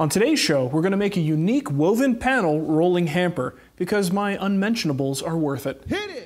On today's show, we're going to make a unique woven panel rolling hamper because my unmentionables are worth it. Hit it!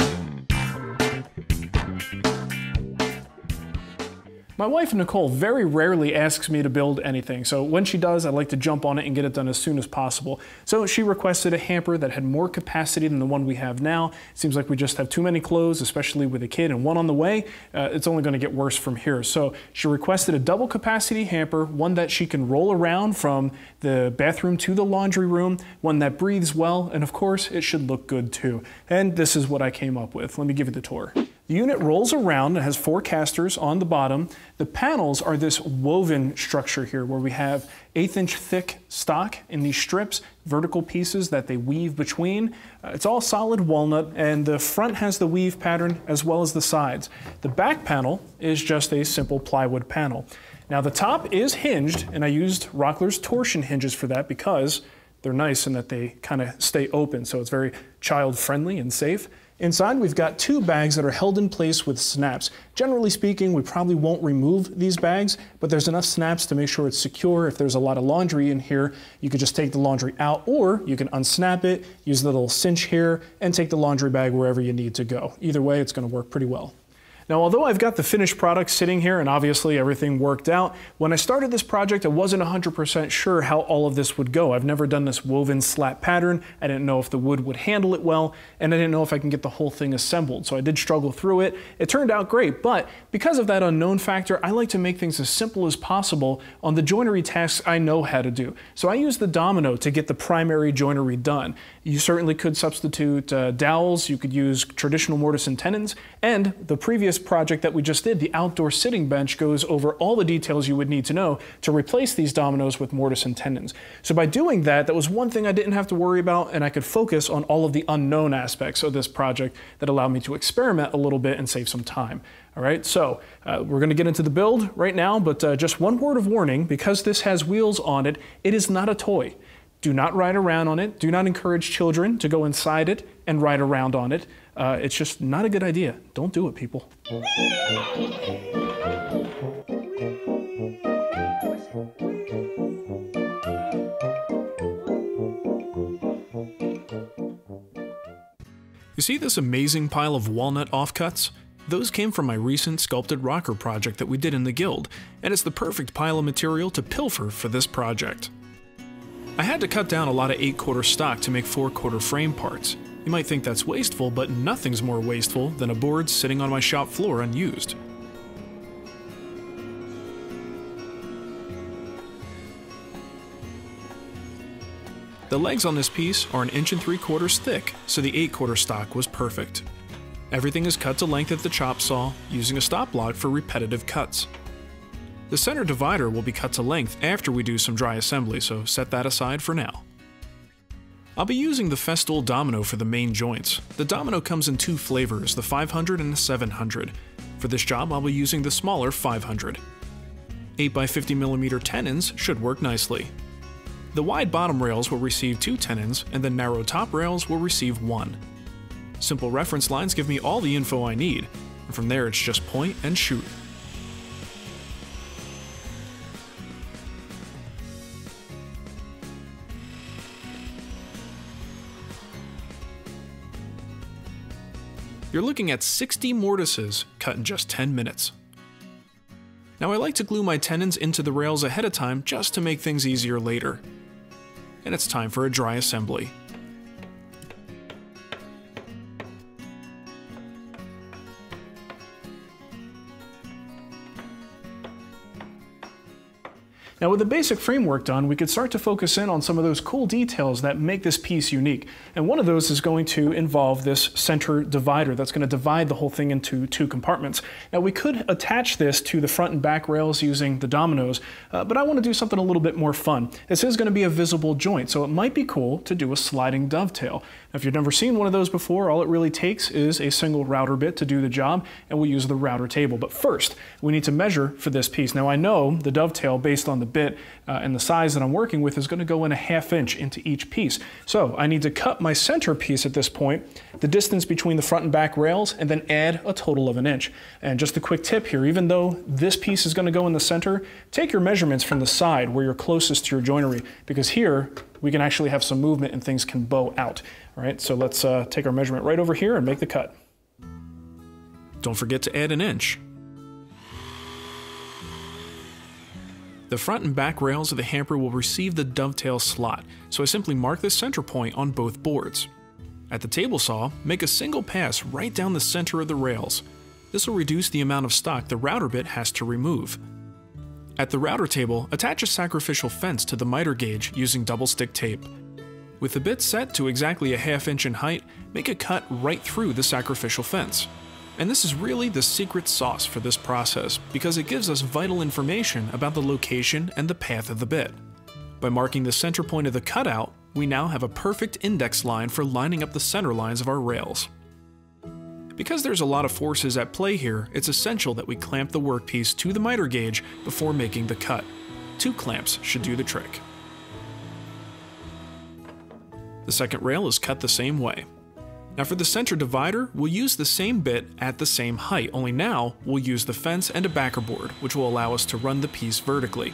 My wife Nicole very rarely asks me to build anything, so when she does, I like to jump on it and get it done as soon as possible. So she requested a hamper that had more capacity than the one we have now. It seems like we just have too many clothes, especially with a kid and one on the way. Uh, it's only going to get worse from here. So she requested a double capacity hamper, one that she can roll around from the bathroom to the laundry room, one that breathes well, and of course, it should look good too. And this is what I came up with. Let me give you the tour. The unit rolls around and has four casters on the bottom. The panels are this woven structure here where we have eighth inch thick stock in these strips, vertical pieces that they weave between. Uh, it's all solid walnut and the front has the weave pattern as well as the sides. The back panel is just a simple plywood panel. Now the top is hinged and I used Rockler's torsion hinges for that because they're nice in that they kind of stay open so it's very child friendly and safe. Inside, we've got two bags that are held in place with snaps. Generally speaking, we probably won't remove these bags, but there's enough snaps to make sure it's secure. If there's a lot of laundry in here, you could just take the laundry out, or you can unsnap it, use the little cinch here, and take the laundry bag wherever you need to go. Either way, it's gonna work pretty well. Now, although I've got the finished product sitting here and obviously everything worked out, when I started this project, I wasn't 100% sure how all of this would go. I've never done this woven slat pattern. I didn't know if the wood would handle it well, and I didn't know if I can get the whole thing assembled. So I did struggle through it. It turned out great, but because of that unknown factor, I like to make things as simple as possible on the joinery tasks I know how to do. So I use the domino to get the primary joinery done. You certainly could substitute uh, dowels, you could use traditional mortise and tenons, and the previous project that we just did, the outdoor sitting bench, goes over all the details you would need to know to replace these dominoes with mortise and tenons. So by doing that, that was one thing I didn't have to worry about, and I could focus on all of the unknown aspects of this project that allowed me to experiment a little bit and save some time. All right, so uh, we're going to get into the build right now, but uh, just one word of warning because this has wheels on it, it is not a toy. Do not ride around on it. Do not encourage children to go inside it and ride around on it. Uh, it's just not a good idea. Don't do it, people. You see this amazing pile of walnut offcuts? Those came from my recent sculpted rocker project that we did in the guild, and it's the perfect pile of material to pilfer for this project. I had to cut down a lot of 8 quarter stock to make 4 quarter frame parts, you might think that's wasteful, but nothing's more wasteful than a board sitting on my shop floor unused. The legs on this piece are an inch and three quarters thick, so the 8 quarter stock was perfect. Everything is cut to length at the chop saw, using a stop block for repetitive cuts. The center divider will be cut to length after we do some dry assembly, so set that aside for now. I'll be using the Festool Domino for the main joints. The Domino comes in two flavors, the 500 and the 700. For this job, I'll be using the smaller 500. 8x50mm tenons should work nicely. The wide bottom rails will receive two tenons, and the narrow top rails will receive one. Simple reference lines give me all the info I need, and from there it's just point and shoot. You're looking at 60 mortises cut in just 10 minutes. Now I like to glue my tenons into the rails ahead of time just to make things easier later. And it's time for a dry assembly. Now with the basic framework done, we could start to focus in on some of those cool details that make this piece unique. And one of those is going to involve this center divider that's going to divide the whole thing into two compartments. Now we could attach this to the front and back rails using the dominoes, uh, but I want to do something a little bit more fun. This is going to be a visible joint, so it might be cool to do a sliding dovetail. Now, if you've never seen one of those before, all it really takes is a single router bit to do the job, and we'll use the router table. But first, we need to measure for this piece. Now I know the dovetail based on the bit, uh, and the size that I'm working with is gonna go in a half inch into each piece. So I need to cut my center piece at this point, the distance between the front and back rails, and then add a total of an inch. And just a quick tip here, even though this piece is gonna go in the center, take your measurements from the side where you're closest to your joinery, because here we can actually have some movement and things can bow out. All right, so let's uh, take our measurement right over here and make the cut. Don't forget to add an inch. The front and back rails of the hamper will receive the dovetail slot, so I simply mark the center point on both boards. At the table saw, make a single pass right down the center of the rails. This will reduce the amount of stock the router bit has to remove. At the router table, attach a sacrificial fence to the miter gauge using double stick tape. With the bit set to exactly a half inch in height, make a cut right through the sacrificial fence. And this is really the secret sauce for this process because it gives us vital information about the location and the path of the bit. By marking the center point of the cutout, we now have a perfect index line for lining up the center lines of our rails. Because there's a lot of forces at play here, it's essential that we clamp the workpiece to the miter gauge before making the cut. Two clamps should do the trick. The second rail is cut the same way. Now for the center divider, we'll use the same bit at the same height, only now we'll use the fence and a backer board, which will allow us to run the piece vertically.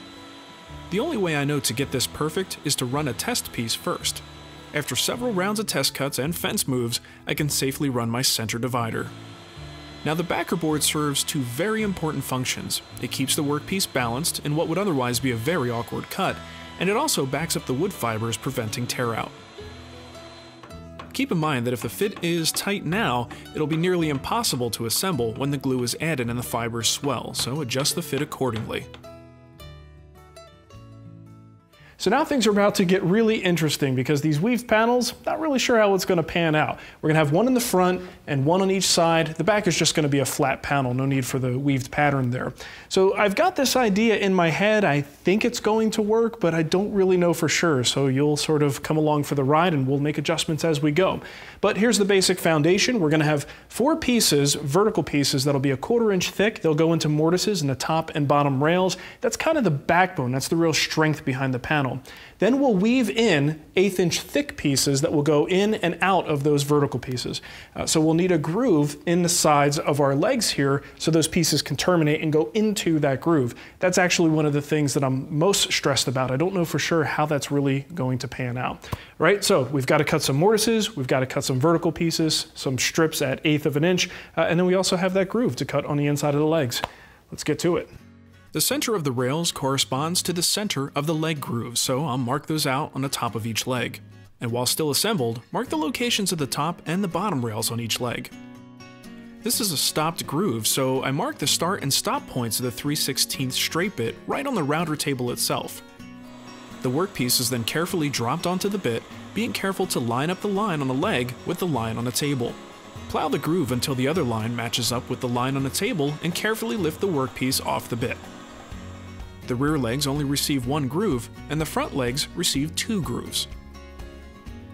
The only way I know to get this perfect is to run a test piece first. After several rounds of test cuts and fence moves, I can safely run my center divider. Now the backer board serves two very important functions. It keeps the workpiece balanced in what would otherwise be a very awkward cut, and it also backs up the wood fibers preventing tear out. Keep in mind that if the fit is tight now, it'll be nearly impossible to assemble when the glue is added and the fibers swell, so adjust the fit accordingly. So now things are about to get really interesting because these weaved panels, not really sure how it's going to pan out. We're going to have one in the front and one on each side. The back is just going to be a flat panel, no need for the weaved pattern there. So I've got this idea in my head. I think it's going to work, but I don't really know for sure. So you'll sort of come along for the ride and we'll make adjustments as we go. But here's the basic foundation. We're going to have four pieces, vertical pieces, that'll be a quarter inch thick. They'll go into mortises in the top and bottom rails. That's kind of the backbone. That's the real strength behind the panel panel. Then we'll weave in eighth inch thick pieces that will go in and out of those vertical pieces. Uh, so we'll need a groove in the sides of our legs here so those pieces can terminate and go into that groove. That's actually one of the things that I'm most stressed about. I don't know for sure how that's really going to pan out. Right, so we've got to cut some mortises, we've got to cut some vertical pieces, some strips at eighth of an inch, uh, and then we also have that groove to cut on the inside of the legs. Let's get to it. The center of the rails corresponds to the center of the leg grooves, so I'll mark those out on the top of each leg. And while still assembled, mark the locations of the top and the bottom rails on each leg. This is a stopped groove, so I mark the start and stop points of the 3 16 straight bit right on the router table itself. The workpiece is then carefully dropped onto the bit, being careful to line up the line on the leg with the line on the table. Plow the groove until the other line matches up with the line on the table and carefully lift the workpiece off the bit. The rear legs only receive one groove, and the front legs receive two grooves.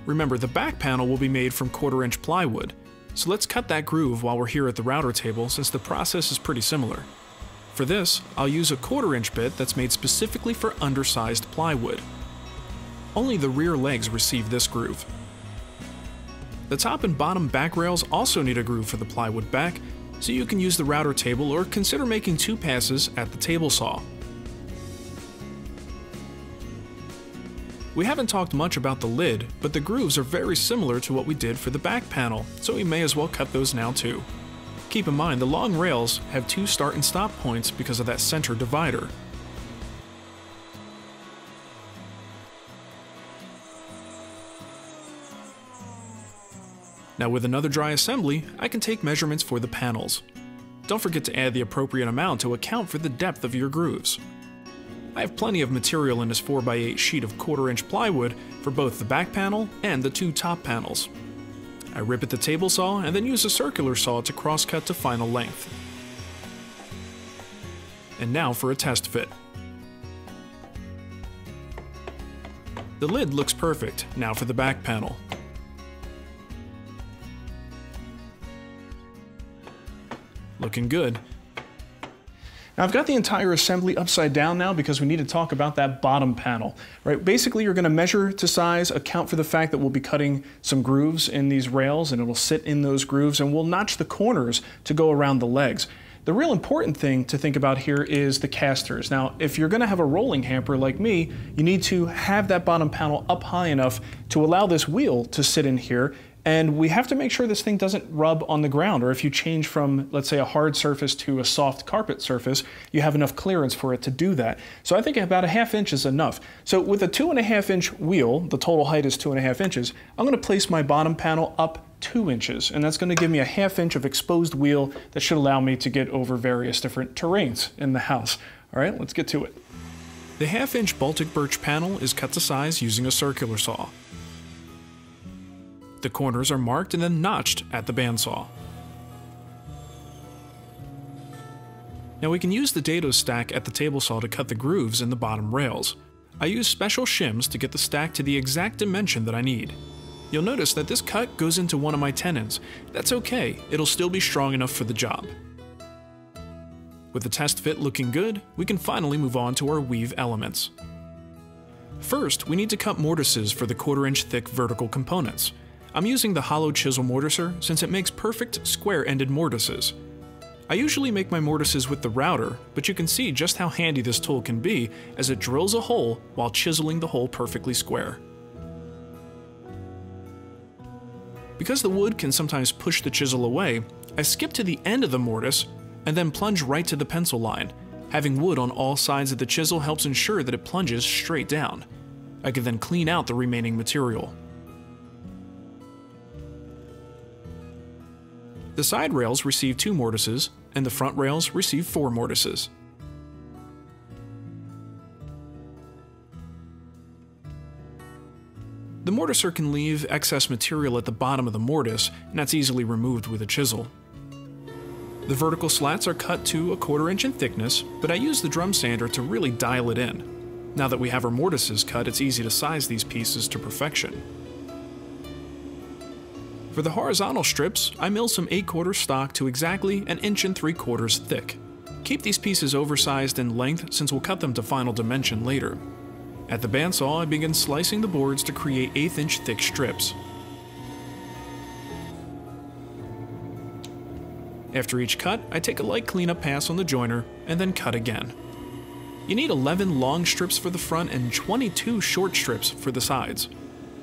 Remember, the back panel will be made from quarter inch plywood, so let's cut that groove while we're here at the router table since the process is pretty similar. For this, I'll use a quarter inch bit that's made specifically for undersized plywood. Only the rear legs receive this groove. The top and bottom back rails also need a groove for the plywood back, so you can use the router table or consider making two passes at the table saw. We haven't talked much about the lid, but the grooves are very similar to what we did for the back panel, so we may as well cut those now too. Keep in mind the long rails have two start and stop points because of that center divider. Now with another dry assembly, I can take measurements for the panels. Don't forget to add the appropriate amount to account for the depth of your grooves. I have plenty of material in this 4x8 sheet of quarter inch plywood for both the back panel and the two top panels. I rip at the table saw and then use a circular saw to cross cut to final length. And now for a test fit. The lid looks perfect, now for the back panel. Looking good. Now I've got the entire assembly upside down now because we need to talk about that bottom panel, right? Basically, you're gonna measure to size, account for the fact that we'll be cutting some grooves in these rails and it'll sit in those grooves and we'll notch the corners to go around the legs. The real important thing to think about here is the casters. Now, if you're gonna have a rolling hamper like me, you need to have that bottom panel up high enough to allow this wheel to sit in here and we have to make sure this thing doesn't rub on the ground, or if you change from, let's say, a hard surface to a soft carpet surface, you have enough clearance for it to do that. So I think about a half inch is enough. So with a two and a half inch wheel, the total height is two and a half inches, I'm gonna place my bottom panel up two inches, and that's gonna give me a half inch of exposed wheel that should allow me to get over various different terrains in the house. All right, let's get to it. The half inch Baltic birch panel is cut to size using a circular saw. The corners are marked and then notched at the bandsaw. Now we can use the dado stack at the table saw to cut the grooves in the bottom rails. I use special shims to get the stack to the exact dimension that I need. You'll notice that this cut goes into one of my tenons. That's okay, it'll still be strong enough for the job. With the test fit looking good, we can finally move on to our weave elements. First, we need to cut mortises for the quarter inch thick vertical components. I'm using the hollow chisel mortiser since it makes perfect square-ended mortises. I usually make my mortises with the router, but you can see just how handy this tool can be as it drills a hole while chiseling the hole perfectly square. Because the wood can sometimes push the chisel away, I skip to the end of the mortise and then plunge right to the pencil line. Having wood on all sides of the chisel helps ensure that it plunges straight down. I can then clean out the remaining material. The side rails receive two mortises, and the front rails receive four mortises. The mortiser can leave excess material at the bottom of the mortise, and that's easily removed with a chisel. The vertical slats are cut to a quarter inch in thickness, but I use the drum sander to really dial it in. Now that we have our mortises cut, it's easy to size these pieces to perfection. For the horizontal strips, I mill some 8 quarter stock to exactly an inch and 3 quarters thick. Keep these pieces oversized in length since we'll cut them to final dimension later. At the bandsaw, I begin slicing the boards to create 8th inch thick strips. After each cut, I take a light cleanup pass on the joiner and then cut again. You need 11 long strips for the front and 22 short strips for the sides.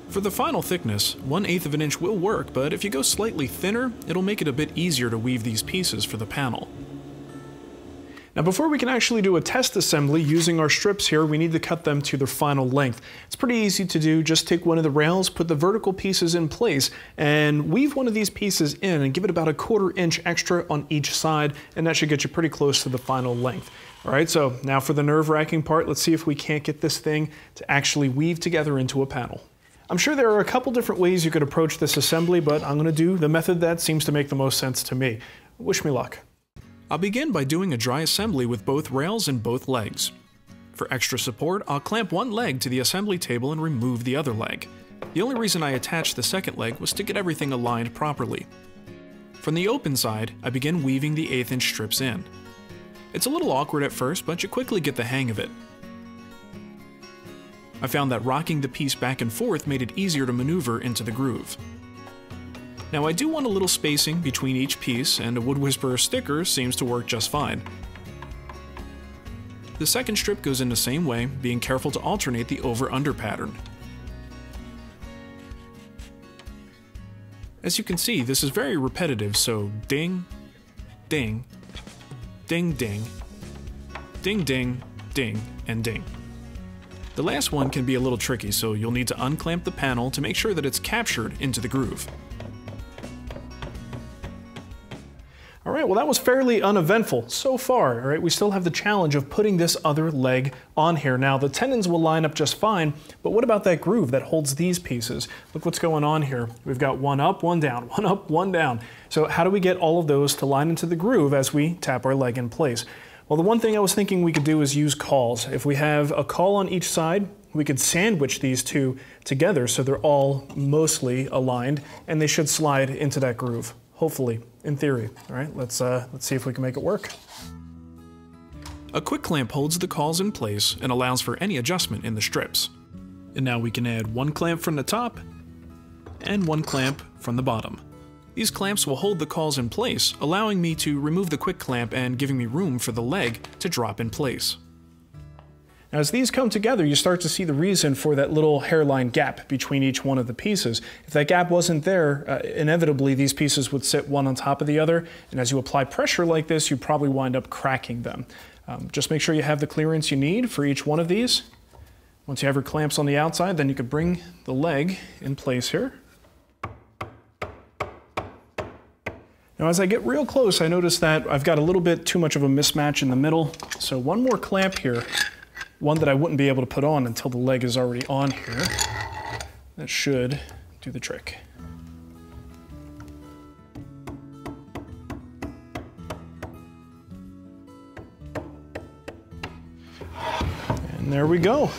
For the final thickness, 1 8 of an inch will work, but if you go slightly thinner, it'll make it a bit easier to weave these pieces for the panel. Now before we can actually do a test assembly using our strips here, we need to cut them to their final length. It's pretty easy to do, just take one of the rails, put the vertical pieces in place, and weave one of these pieces in and give it about a quarter inch extra on each side, and that should get you pretty close to the final length. All right, so now for the nerve-wracking part, let's see if we can't get this thing to actually weave together into a panel. I'm sure there are a couple different ways you could approach this assembly, but I'm going to do the method that seems to make the most sense to me. Wish me luck. I'll begin by doing a dry assembly with both rails and both legs. For extra support, I'll clamp one leg to the assembly table and remove the other leg. The only reason I attached the second leg was to get everything aligned properly. From the open side, I begin weaving the eighth inch strips in. It's a little awkward at first, but you quickly get the hang of it. I found that rocking the piece back and forth made it easier to maneuver into the groove. Now I do want a little spacing between each piece, and a Wood Whisperer sticker seems to work just fine. The second strip goes in the same way, being careful to alternate the over-under pattern. As you can see, this is very repetitive, so ding, ding, ding ding, ding ding, ding, and ding. The last one can be a little tricky, so you'll need to unclamp the panel to make sure that it's captured into the groove. All right, well that was fairly uneventful so far. All right, we still have the challenge of putting this other leg on here. Now the tenons will line up just fine, but what about that groove that holds these pieces? Look what's going on here. We've got one up, one down, one up, one down. So how do we get all of those to line into the groove as we tap our leg in place? Well, the one thing I was thinking we could do is use cauls. If we have a caul on each side, we could sandwich these two together so they're all mostly aligned and they should slide into that groove, hopefully, in theory. All right, let's, uh, let's see if we can make it work. A quick clamp holds the cauls in place and allows for any adjustment in the strips. And now we can add one clamp from the top and one clamp from the bottom. These clamps will hold the cauls in place, allowing me to remove the quick clamp and giving me room for the leg to drop in place. As these come together, you start to see the reason for that little hairline gap between each one of the pieces. If that gap wasn't there, uh, inevitably these pieces would sit one on top of the other, and as you apply pressure like this, you probably wind up cracking them. Um, just make sure you have the clearance you need for each one of these. Once you have your clamps on the outside, then you can bring the leg in place here. Now as I get real close, I notice that I've got a little bit too much of a mismatch in the middle. So one more clamp here, one that I wouldn't be able to put on until the leg is already on here. That should do the trick. And there we go.